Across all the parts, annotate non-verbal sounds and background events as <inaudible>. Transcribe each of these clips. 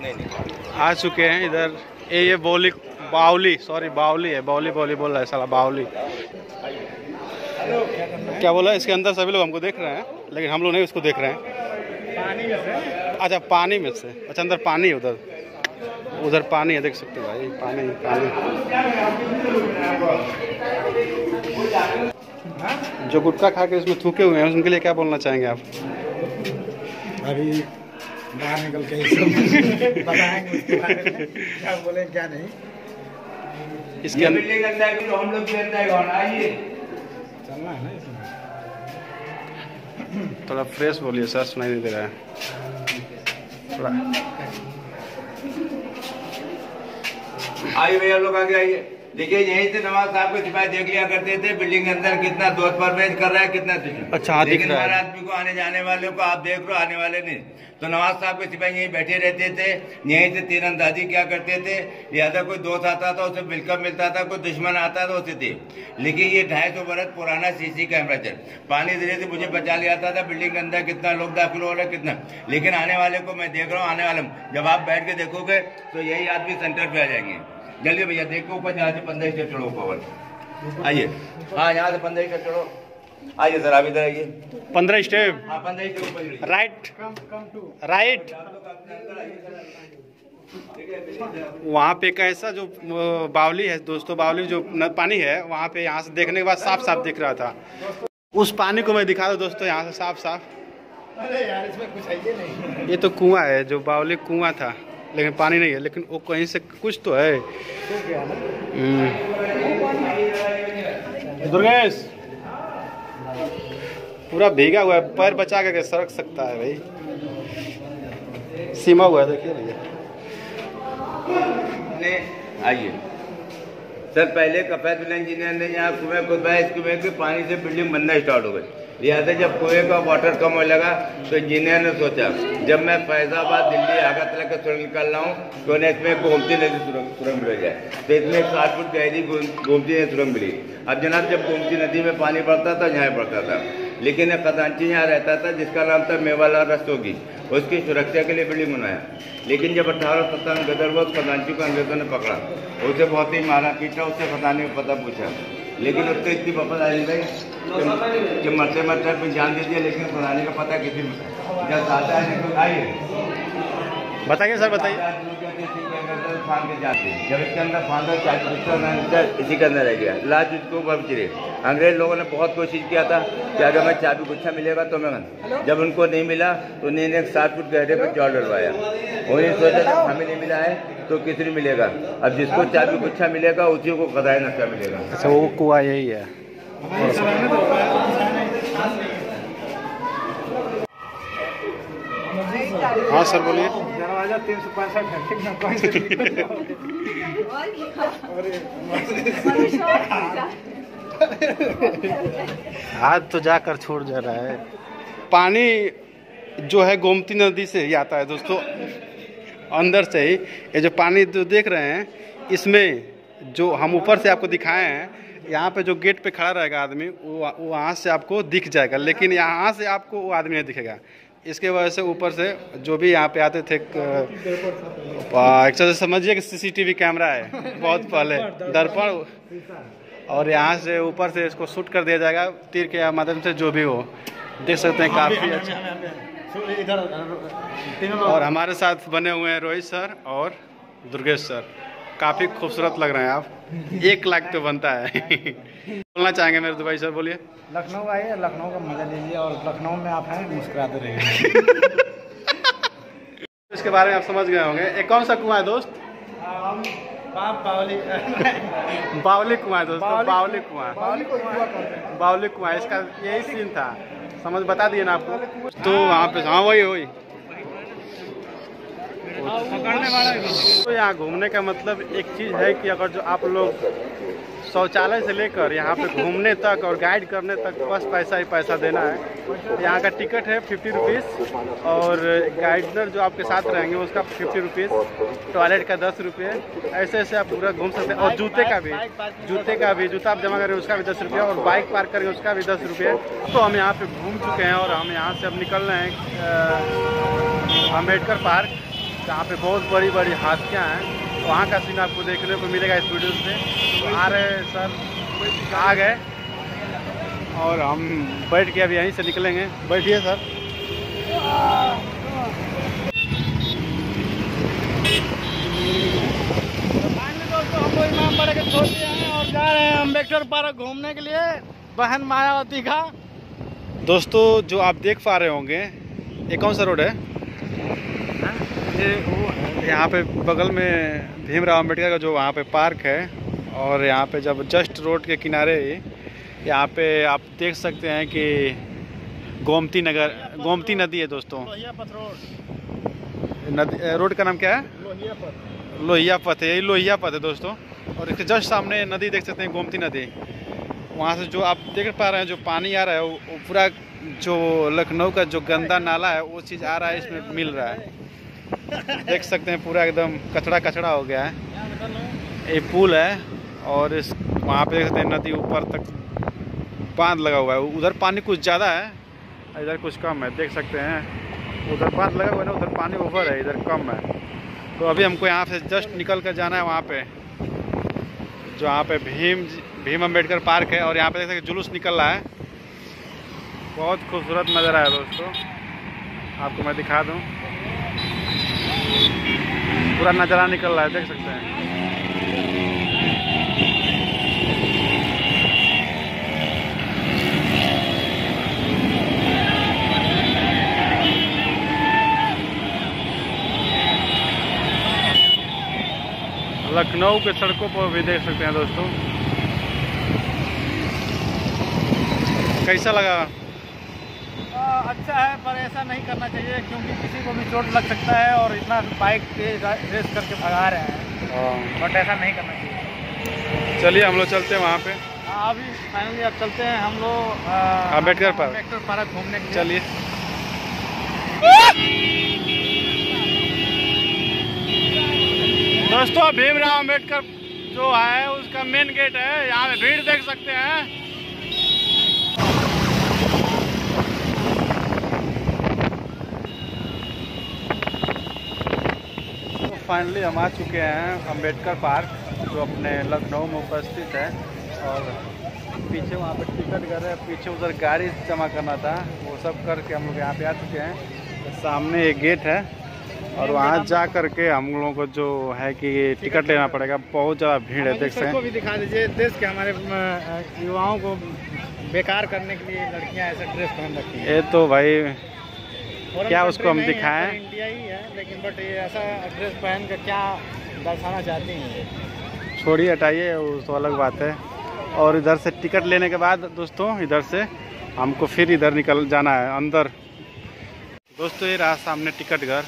नहीं नहीं। आ चुके हैं इधर। ये ये बौली बावली सॉरी बावली है बावली बावली बोल रहा है साला बावली। क्या बोला? इसके अंदर सभी लोग हमको देख रहे हैं लेकिन हम लोग नहीं उसको देख रहे हैं। पानी में से? अच्छा पानी में से। अच्छा अंदर पानी है उधर। उधर पानी है देख सकते हो भाई पानी पानी। जो गुटखा खा के इसमें थूके हुए हैं उनके लिए क्या बोलना चाहेंगे आप? अभी बाहर निकल के बताएँगे उसके बारे में। क्या बोले क्या नहीं। इसके अंदर बिल्डिंग अंदर है तो हम लोग भी अंदर है कौन? आइए। चलना है ना इसमें। थोड़ा फ्रेश बोलिए सर सुनाई नहीं दे रहा है। थोड़ा आइए भैया लोग आगे आइए। देखिए यहीं से नवाज़ साहब को सिपाही देख लिया करते थे बिल्डिंग के अंदर कितना दोस्त परवेज कर रहा है कितना अच्छा, हाँ, लेकिन हर आदमी को आने जाने वाले को आप देख रहे हो आने वाले नहीं। तो नवाज़ साहब के सिपाही यहीं बैठे रहते थे यहीं से तीन तीरंदाजी क्या करते थे लिहाजा कोई दोस्त आता था उसे वेलकम मिलता था कोई दुश्मन आता था उसे दे। लेकिन ये ढाई सौ बरस पुराना सीसी कैमरा चल पानी धीरे से मुझे बचा लिया था बिल्डिंग के अंदर कितना लोग दाखिल हो रहे हैं, कितना। लेकिन आने वाले को मैं देख रहा हूँ आने वाले जब आप बैठ के देखोगे तो यही आदमी सेंटर पे आ जाएँगे। जल्दी भैया देखो ऊपर यहाँ से पंद्रह स्टेप चढ़ो ऊपर आइए। हाँ यहाँ से पंद्रह स्टेप चढ़ो। आइए सर आप इधर आइए। पंद्रह स्टेप। हाँ पंद्रह स्टेप ऊपर right. Come come to. Right. वहाँ पे एक ऐसा जो बावली है दोस्तों बावली जो पानी है वहाँ पे यहाँ से देखने के बाद साफ़ साफ़ दिख रहा था। उस पानी को मैं दिखा दूँ दोस्तों यहाँ से साफ़ साफ़ अरे यार इसमें कुछ है ये नहीं। ये तो कुआँ है जो बावली कुआँ था। लेकिन पानी नहीं है, लेकिन वो कहीं से कुछ तो है। हम्म। दुर्गेश, पूरा भीगा हुआ है, पैर बचा के सड़क सकता है भाई। सीमा हुआ है, देखिए भैया। आइए। सर, पहले कफैत इंजीनियर ने यहाँ कुएँ खुदवाया इस कुएँ के पानी से बिल्डिंग बनना स्टार्ट हो गई। लिहाजा जब कुएँ का वाटर कम होने लगा तो इंजीनियर ने सोचा, जब मैं फैजाबाद, दिल्ली, आगरा तक का सुरंग निकाल रहा हूँ तो उन्हें इसमें गोमती नदी सुरंग मिल जाए तो इसमें सात फुट गहरी गोमती नदी सुरंग मिली। अब जनाब, जब गोमती नदी में पानी पड़ता था, यहाँ पड़ता था। लेकिन एक खजांची यहाँ रहता था, जिसका नाम था मेवाला रस्तोगी। उसकी सुरक्षा के लिए बिल्डिंग बनाया। लेकिन जब अठारह सत्तावन गदर हुआ खजांची को अंग्रेज़ों ने पकड़ा, उसे बहुत ही मारा, पीटा, उसे पता नहीं, पता पूछा। लेकिन उसको इतनी बफल आ रही कि- कि मरते मरते अपनी जान दे दिया लेकिन पुराने का पता किसी में जब आता है तो आइए बताइए सर बताइए। फांद के जाते। जब इसके अंदर फांदा चार इसका अंदर इसी के अंदर रह गया। लाज उसको ऊपर अंग्रेज़ लोगों ने बहुत कोशिश किया था कि अगर मैं चाबी गुच्छा मिलेगा तो मैं जब उनको नहीं मिला तो उन्होंने एक सात फुट गहरे पर चौड़ डलवाया। उन्होंने सोचा जब हमें नहीं मिला है तो किसी ने मिलेगा। अब जिसको चाबी गुच्छा मिलेगा उसी को खजाए नशा मिलेगा। अच्छा वो कुआ यही है। हाँ सर बोलिए। दरवाज़ा तीन सौ पैंसठ है, ठीक ना हाथ तो जाकर छोड़ जा रहा है। पानी जो है गोमती नदी से ही आता है दोस्तों। अंदर से ही, ये जो पानी जो देख रहे हैं, इसमें जो हम ऊपर से आपको दिखाए हैं, यहाँ पे जो गेट पे खड़ा रहेगा आदमी वो वहाँ से आपको दिख जाएगा, लेकिन यहाँ से आपको वो आदमी नहीं दिखेगा। इसके वजह से ऊपर से जो भी यहाँ पे आते थे एक से समझिए कि सीसीटीवी कैमरा है बहुत पहले दर्पण। और यहाँ से ऊपर से इसको शूट कर दिया जाएगा तीर के माध्यम से जो भी हो देख सकते हैं काफ़ी अच्छा। और हमारे साथ बने हुए हैं रोहित सर और दुर्गेश सर। काफ़ी खूबसूरत लग रहे हैं आप। एक लाख तो बनता है। बोलना चाहेंगे मेरे दुबई सर बोलिए। लखनऊ आइए लखनऊ का मज़ा लीजिए और लखनऊ में आप हैं मुस्कुराते रहिए। <laughs> इसके बारे में आप समझ गए होंगे। एक कौन सा कुआँ है दोस्त? बावली कुआँ है दोस्तों बावली कुआँ। हैं। बावली कुआँ इसका यही सीन था। समझ बता दिए ना आपको? तो वहाँ पे हाँ वही वही। वाला तो यहाँ घूमने का मतलब एक चीज़ है कि अगर जो आप लोग शौचालय से लेकर यहाँ पे घूमने तक और गाइड करने तक बस पैसा ही पैसा देना है। यहाँ का टिकट है फिफ्टी रुपीज़ और गाइडर जो आपके साथ रहेंगे उसका फिफ्टी रुपीज़ टॉयलेट का दस रुपये। ऐसे ऐसे आप पूरा घूम सकते हैं। और जूते का भी, जूते का भी, जूता आप जमा करें उसका भी दस रुपये और बाइक पार्क करेंगे उसका भी दस रुपये। तो हम यहाँ पे घूम चुके हैं और हम यहाँ से अब निकल रहे हैं अंबेडकर पार्क। जहाँ पे बहुत बड़ी बड़ी हाथियाँ हैं, वहाँ का सीन आपको देखने को मिलेगा इस वीडियो से। तो आ रहे सर आ गए और हम बैठ के अभी यहीं से निकलेंगे। बैठिए सर। हैं अंबेडकर पार्क घूमने के लिए बहन मायावती का दोस्तों, जो आप देख पा रहे होंगे, ये कौन सा रोड है? ये वो यहाँ पे बगल में भीमराव अंबेडकर का जो वहाँ पे पार्क है और यहाँ पे जब जस्ट रोड के किनारे ही यहाँ पे आप देख सकते हैं कि गोमती नगर गोमती नदी है दोस्तों। लोहिया पथ रोड। नदी रोड का नाम क्या है? लोहिया पथ। लोहिया पथ है यही लोहिया पथ है दोस्तों। और इसके जस्ट सामने नदी देख सकते हैं गोमती नदी। वहाँ से जो आप देख पा रहे हैं जो पानी आ रहा है वो पूरा जो लखनऊ का जो गंदा नाला है वो चीज़ आ रहा है इसमें मिल रहा है। देख सकते हैं, पूरा एकदम कचड़ा कचड़ा हो गया है। ये पुल है और इस वहाँ पे देख सकते हैं, नदी ऊपर तक बाँध लगा हुआ है। उधर पानी कुछ ज़्यादा है, इधर कुछ कम है, देख सकते हैं। उधर बाँध लगा हुआ है ना, उधर पानी ओवर है, इधर कम है। तो अभी हमको यहाँ से जस्ट निकल कर जाना है वहाँ पे, जो यहाँ पे भीम भीम अंबेडकर पार्क है। और यहाँ पे देख सकते जुलूस निकल रहा है। बहुत खूबसूरत नज़र आया दोस्तों। आपको मैं दिखा दूँ। पूरा नज़ारा निकल रहा है, देख सकते हैं। लखनऊ के सड़कों पर भी देख सकते हैं दोस्तों। कैसा लगा? अच्छा है पर ऐसा नहीं करना चाहिए क्योंकि किसी को भी चोट लग सकता है और इतना बाइक तेज रेस करके भगा रहे हैं। बट ऐसा नहीं करना चाहिए। चलिए हम लोग चलते हैं वहाँ पे। हाँ, अभी फाइनली अब चलते हैं हम लोग अंबेडकर पार्क। अंबेडकर पार्क घूमने के लिए। चलिए। दोस्तों भीमराव अंबेडकर जो है उसका मेन गेट है। यहाँ पे भीड़ देख सकते हैं। फाइनली हम आ चुके हैं अंबेडकर पार्क जो अपने लखनऊ में उपस्थित है। और पीछे वहाँ पे टिकट कर रहे हैं पीछे उधर गाड़ी जमा करना था। वो सब करके हम लोग यहाँ पे आ चुके हैं। सामने एक गेट है और वहाँ जा करके हम लोगों को जो है कि टिकट लेना पड़ेगा। बहुत ज़्यादा भीड़ है देख सकते हैं। भी दिखा दीजिए देश के हमारे युवाओं को बेकार करने के लिए लड़कियाँ ऐसा ड्रेस पहन रखी है। ये तो भाई क्या उसको हम दिखाएँ? इंडिया ही है लेकिन बट ये ऐसा ड्रेस पहन कर क्या दर्शाना चाहती हैं छोड़िए हटाइए वो तो अलग बात है। और इधर से टिकट लेने के बाद दोस्तों इधर से हमको फिर इधर निकल जाना है अंदर। दोस्तों ये रहा सामने टिकट घर।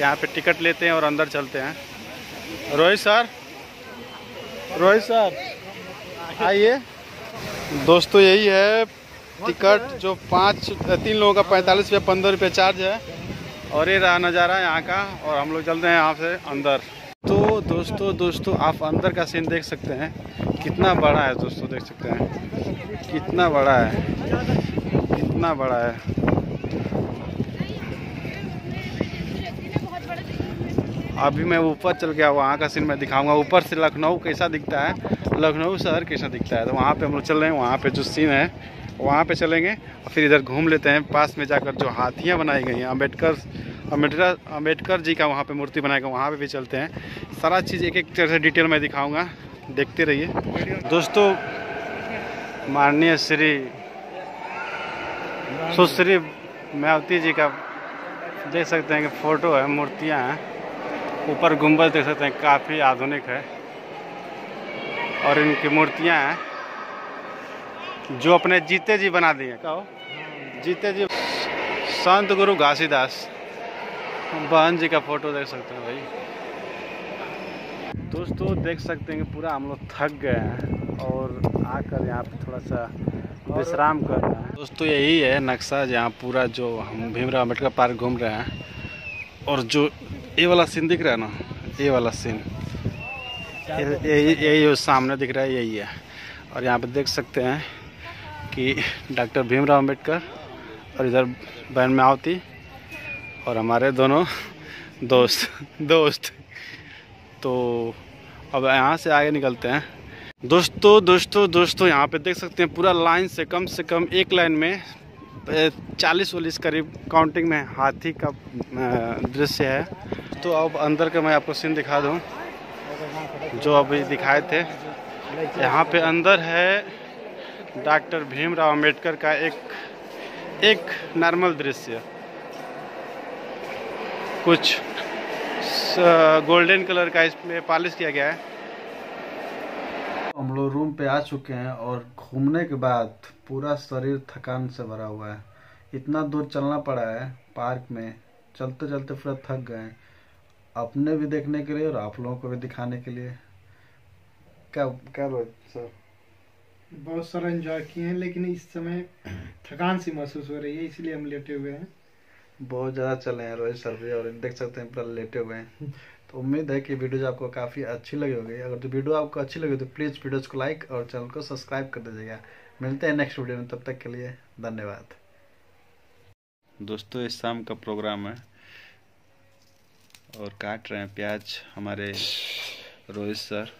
यहाँ पे टिकट लेते हैं और अंदर चलते हैं। रोहित सर? रोहित सर आइए। दोस्तों यही है टिकट, जो पाँच, तीन लोगों का पैंतालीस रुपया, पंद्रह रुपया चार्ज है। और ये रहा नज़ारा है यहाँ का, और हम लोग चलते हैं यहाँ से अंदर। तो दोस्तों दोस्तों, आप अंदर का सीन देख सकते हैं। कितना बड़ा है दोस्तों, देख सकते हैं। कितना बड़ा है। कितना बड़ा है। अभी मैं ऊपर चल गया, वहाँ का सीन मैं दिखाऊँगा। ऊपर से लखनऊ कैसा दिखता है? लखनऊ शहर कैसा दिखता है? तो वहाँ पे हम लोग चल रहे हैं, वहाँ पे जो सीन है वहाँ पे चलेंगे और फिर इधर घूम लेते हैं। पास में जाकर जो हाथियाँ बनाई गई हैं अंबेडकर अंबेडकर अंबेडकर जी का वहाँ पे मूर्ति बनाया गया वहाँ पे भी चलते हैं। सारा चीज़ एक एक तरह से डिटेल में दिखाऊँगा। देखते रहिए। दोस्तों, माननीय श्री सुश्री मायावती जी का देख सकते हैं कि फ़ोटो है, मूर्तियाँ हैं। ऊपर गुंबद देख सकते हैं, काफ़ी आधुनिक है। और इनकी मूर्तियाँ हैं। जो अपने जीते जी बना दिए, कहो। जीते जी। संत गुरु घासीदास। बहन जी का फ़ोटो देख सकते हैं भाई। दोस्तों, देख सकते हैं कि पूरा हम लोग थक गए हैं और आकर यहाँ पे थोड़ा सा विश्राम कर रहे हैं। दोस्तों, यही है नक्शा, जहाँ पूरा जो हम भीमराव अंबेडकर पार्क घूम रहे हैं। और जो ये वाला सीन दिख रहा है ना, ये वाला सीन। यही यही सामने दिख रहा है, यही है। और यहाँ पे देख सकते हैं कि डॉक्टर भीमराव अंबेडकर और इधर बहन मायावती और हमारे दोनों दोस्त दोस्त। तो अब यहाँ से आगे निकलते हैं। दोस्तों दोस्तों दोस्तों, यहाँ पे देख सकते हैं पूरा लाइन से कम से कम एक लाइन में चालीस वालीस करीब काउंटिंग में हाथी का दृश्य है। तो अब अंदर का मैं आपको सीन दिखा दूँ। जो अभी दिखाए थे। यहाँ पे अंदर है डॉक्टर भीमराव अंबेडकर का एक एक नॉर्मल दृश्य। कुछ गोल्डन कलर का इसमें पॉलिश किया गया है। हम लोग रूम पे आ चुके हैं और घूमने के बाद पूरा शरीर थकान से भरा हुआ है। इतना दूर चलना पड़ा है पार्क में। चलते चलते पूरा थक गए अपने भी देखने के लिए और आप लोगों को भी दिखाने के लिए। क्या क्या सर? बहुत सारा एंजॉय किए हैं लेकिन इस समय थकान सी महसूस हो रही है इसलिए हम लेटे हुए हैं। बहुत ज़्यादा चले हैं रोहित सर भी और देख सकते हैं पूरा लेटे हुए हैं। तो उम्मीद है कि वीडियो आपको काफ़ी अच्छी लगी होगी। अगर तो वीडियो आपको अच्छी लगी तो प्लीज़ वीडियोज़ को लाइक और चैनल को सब्सक्राइब कर दीजिएगा। मिलते हैं नेक्स्ट वीडियो में तब तक के लिए धन्यवाद। दोस्तों इस शाम का प्रोग्राम है और काट रहे हैं प्याज हमारे रोहित सर।